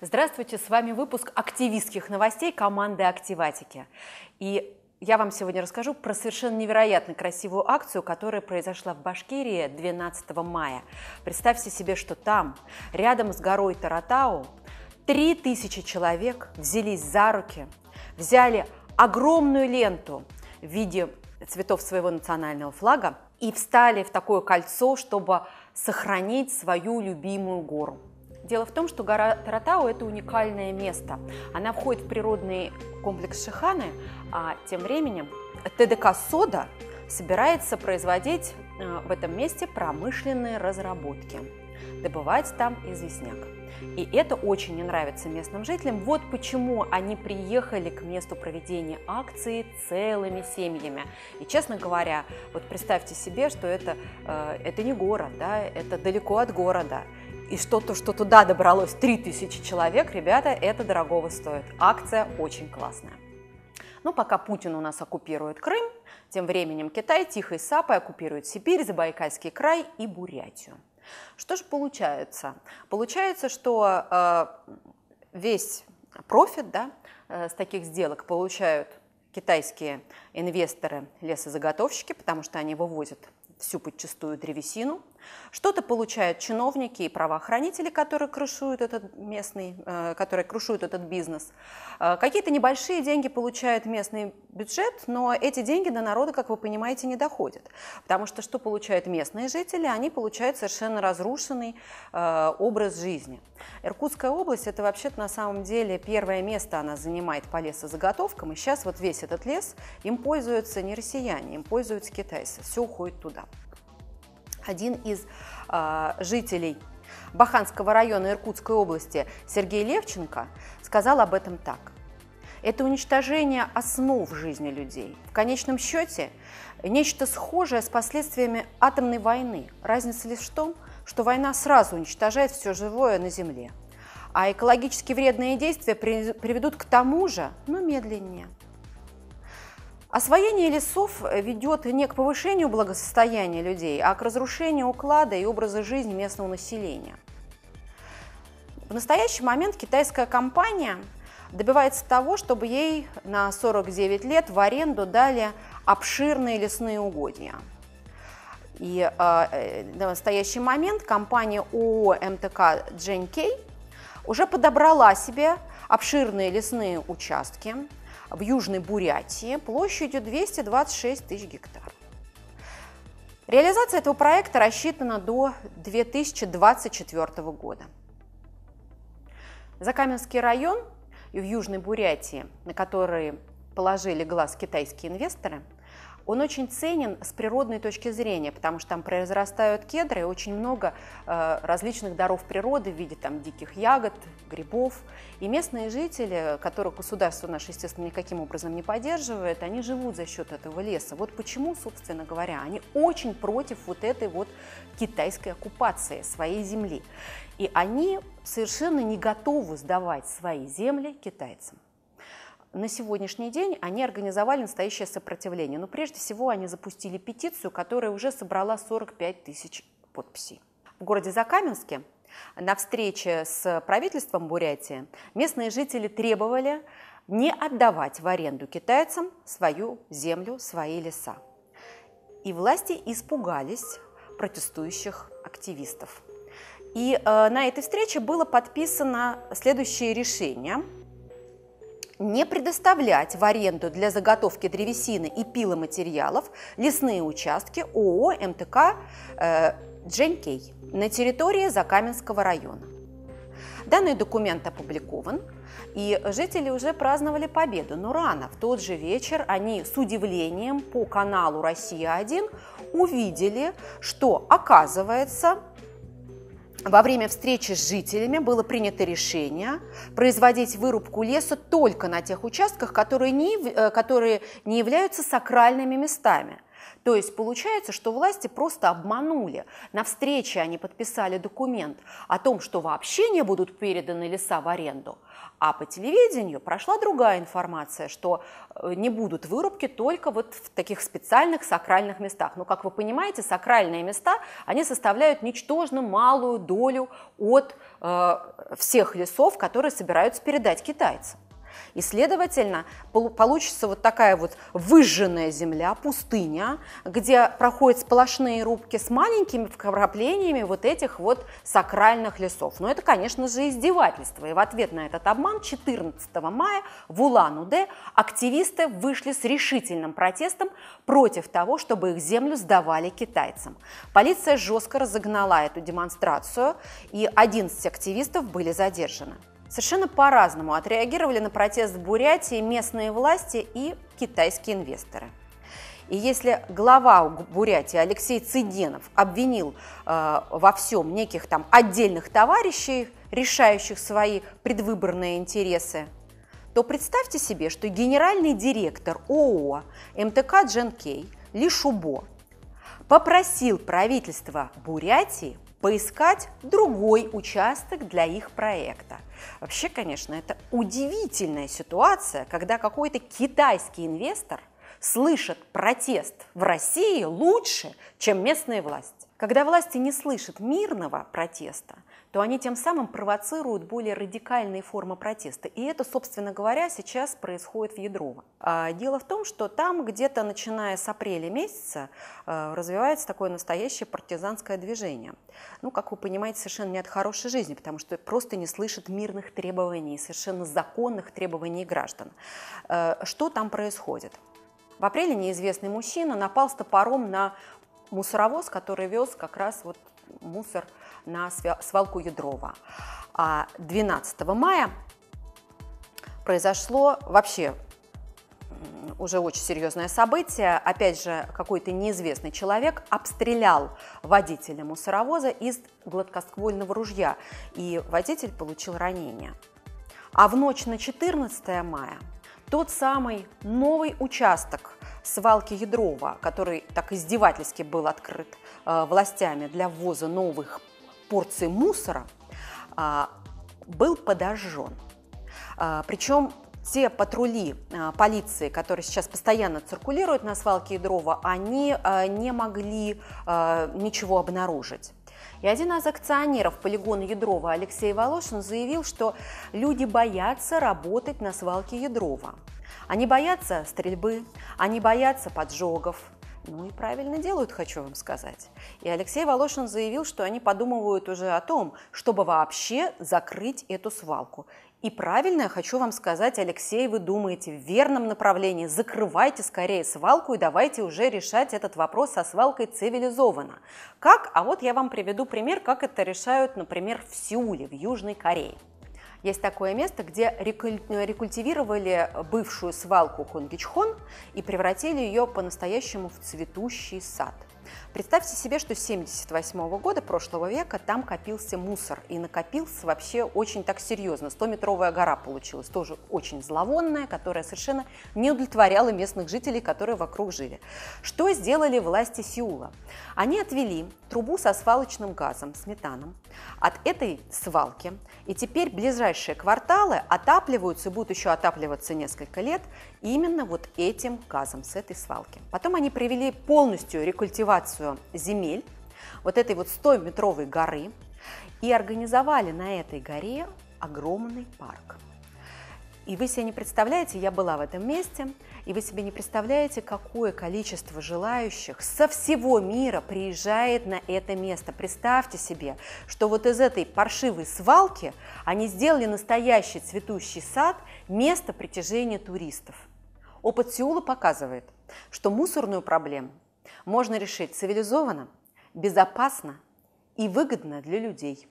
Здравствуйте, с вами выпуск активистских новостей команды «Активатики». И я вам сегодня расскажу про совершенно невероятно красивую акцию, которая произошла в Башкирии 12 мая. Представьте себе, что там, рядом с горой Таратау, 3000 человек взялись за руки, взяли огромную ленту в виде цветов своего национального флага и встали в такое кольцо, чтобы сохранить свою любимую гору. Дело в том, что гора Таратау – это уникальное место. Она входит в природный комплекс Шиханы, а тем временем ТДК «Сода» собирается производить э, в этом месте промышленные разработки, добывать там известняк. И это очень не нравится местным жителям. Вот почему они приехали к месту проведения акции целыми семьями. И, честно говоря, вот представьте себе, что это, э, это не город, да, это далеко от города. И что-то, что туда добралось 3000 человек, ребята, это дорогого стоит. Акция очень классная. Ну, пока Путин у нас оккупирует Крым, тем временем Китай тихой сапой оккупирует Сибирь, Забайкальский край и Бурятию. Что же получается? Получается, что э, весь профит да, э, с таких сделок получают китайские инвесторы, лесозаготовщики, потому что они вывозят всю подчастую древесину. Что-то получают чиновники и правоохранители, которые крышуют этот местный, э, которые крушуют этот бизнес. Э, какие-то небольшие деньги получает местный бюджет, но эти деньги до народа, как вы понимаете, не доходят. Потому что что получают местные жители? Они получают совершенно разрушенный э, образ жизни. Иркутская область – это вообще-то на самом деле первое место она занимает по лесозаготовкам, и сейчас вот весь этот лес, им пользуются не россияне, им пользуются китайцы, все уходит туда. Один из э, жителей Баханского района Иркутской области Сергей Левченко сказал об этом так. Это уничтожение основ жизни людей. В конечном счете, нечто схожее с последствиями атомной войны. Разница лишь в том, что война сразу уничтожает все живое на Земле. А экологически вредные действия приведут к тому же, но медленнее – Освоение лесов ведет не к повышению благосостояния людей, а к разрушению уклада и образа жизни местного населения. В настоящий момент китайская компания добивается того, чтобы ей на 49 лет в аренду дали обширные лесные угодья. И э, на настоящий момент компания ООО МТК Дженкей уже подобрала себе обширные лесные участки, в Южной Бурятии площадью 226 тысяч гектаров. Реализация этого проекта рассчитана до 2024 года. Закаменский район и в Южной Бурятии, на который положили глаз китайские инвесторы – он очень ценен с природной точки зрения, потому что там произрастают кедры, и очень много э, различных даров природы в виде там, диких ягод, грибов. И местные жители, которых государство наше, естественно, никаким образом не поддерживает, они живут за счет этого леса. Вот почему, собственно говоря, они очень против вот этой вот китайской оккупации своей земли. И они совершенно не готовы сдавать свои земли китайцам на сегодняшний день они организовали настоящее сопротивление. Но прежде всего они запустили петицию, которая уже собрала 45 тысяч подписей. В городе Закаменске на встрече с правительством Бурятии местные жители требовали не отдавать в аренду китайцам свою землю, свои леса. И власти испугались протестующих активистов. И э, на этой встрече было подписано следующее решение – не предоставлять в аренду для заготовки древесины и пиломатериалов лесные участки ООО МТК э, Дженкей на территории Закаменского района. Данный документ опубликован, и жители уже праздновали победу, но рано, в тот же вечер, они с удивлением по каналу «Россия-1» увидели, что, оказывается, во время встречи с жителями было принято решение производить вырубку леса только на тех участках, которые не, э, которые не являются сакральными местами. То есть получается, что власти просто обманули. На встрече они подписали документ о том, что вообще не будут переданы леса в аренду. А по телевидению прошла другая информация, что э, не будут вырубки только вот в таких специальных сакральных местах. Но, как вы понимаете, сакральные места, они составляют ничтожно малую долю от э, всех лесов, которые собираются передать китайцам. И, следовательно, получится вот такая вот выжженная земля, пустыня, где проходят сплошные рубки с маленькими вкраплениями вот этих вот сакральных лесов. Но это, конечно же, издевательство. И в ответ на этот обман 14 мая в Улан-Удэ активисты вышли с решительным протестом против того, чтобы их землю сдавали китайцам. Полиция жестко разогнала эту демонстрацию, и 11 активистов были задержаны. Совершенно по-разному отреагировали на протест в Бурятии местные власти и китайские инвесторы. И если глава Бурятии Алексей Цыденов обвинил э, во всем неких там отдельных товарищей, решающих свои предвыборные интересы, то представьте себе, что генеральный директор ООО МТК Дженкей Ли Шубо попросил правительство Бурятии поискать другой участок для их проекта. Вообще, конечно, это удивительная ситуация, когда какой-то китайский инвестор слышит протест в России лучше, чем местные власти. Когда власти не слышат мирного протеста, то они тем самым провоцируют более радикальные формы протеста. И это, собственно говоря, сейчас происходит в Ядрово. А, дело в том, что там где-то начиная с апреля месяца а, развивается такое настоящее партизанское движение. Ну, как вы понимаете, совершенно не от хорошей жизни, потому что просто не слышат мирных требований, совершенно законных требований граждан. А, что там происходит? В апреле неизвестный мужчина напал с топором на мусоровоз, который вез как раз вот мусор на свалку Ядрова. А 12 мая произошло вообще уже очень серьезное событие. Опять же, какой-то неизвестный человек обстрелял водителя мусоровоза из гладкоствольного ружья, и водитель получил ранение. А в ночь на 14 мая тот самый новый участок свалки Ядрова, который так издевательски был открыт э, властями для ввоза новых порций мусора, э, был подожжен. Э, причем те патрули э, полиции, которые сейчас постоянно циркулируют на свалке Ядрова, они э, не могли э, ничего обнаружить. И один из акционеров полигона Ядрова Алексей Волошин заявил, что люди боятся работать на свалке Ядрова. Они боятся стрельбы, они боятся поджогов. Ну и правильно делают, хочу вам сказать. И Алексей Волошин заявил, что они подумывают уже о том, чтобы вообще закрыть эту свалку. И правильно я хочу вам сказать, Алексей, вы думаете в верном направлении. Закрывайте скорее свалку и давайте уже решать этот вопрос со свалкой цивилизованно. Как? А вот я вам приведу пример, как это решают, например, в Сеуле, в Южной Корее. Есть такое место, где рекультивировали бывшую свалку Хонгичхон и превратили ее по-настоящему в цветущий сад – Представьте себе, что с 1978 года прошлого века там копился мусор. И накопился вообще очень так серьезно. 100-метровая гора получилась, тоже очень зловонная, которая совершенно не удовлетворяла местных жителей, которые вокруг жили. Что сделали власти Сеула? Они отвели трубу со свалочным газом, сметаном, от этой свалки. И теперь ближайшие кварталы отапливаются и будут еще отапливаться несколько лет именно вот этим газом с этой свалки. Потом они провели полностью рекультивацию земель вот этой вот 100-метровой горы и организовали на этой горе огромный парк. И вы себе не представляете, я была в этом месте, и вы себе не представляете, какое количество желающих со всего мира приезжает на это место. Представьте себе, что вот из этой паршивой свалки они сделали настоящий цветущий сад, место притяжения туристов. Опыт Сеула показывает, что мусорную проблему можно решить цивилизованно, безопасно и выгодно для людей.